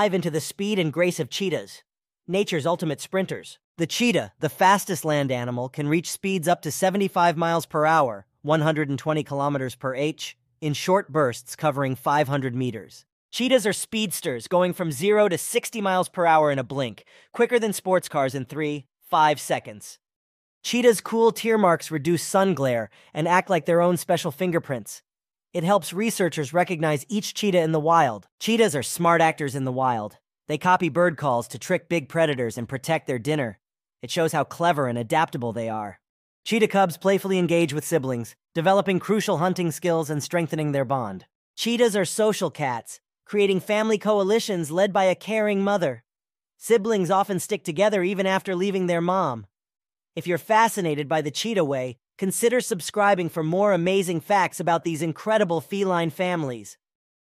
Dive into the speed and grace of cheetahs, nature's ultimate sprinters. The cheetah, the fastest land animal, can reach speeds up to 75 miles per hour, 120 kilometers per h, in short bursts covering 500 meters. Cheetahs are speedsters, going from 0 to 60 miles per hour in a blink, quicker than sports cars in 3, 5 seconds. Cheetahs' cool tear marks reduce sun glare and act like their own special fingerprints. It helps researchers recognize each cheetah in the wild. Cheetahs are smart actors in the wild. They copy bird calls to trick big predators and protect their dinner. It shows how clever and adaptable they are. Cheetah cubs playfully engage with siblings, developing crucial hunting skills and strengthening their bond. Cheetahs are social cats, creating family coalitions led by a caring mother. Siblings often stick together even after leaving their mom. If you're fascinated by the cheetah way, Consider subscribing for more amazing facts about these incredible feline families.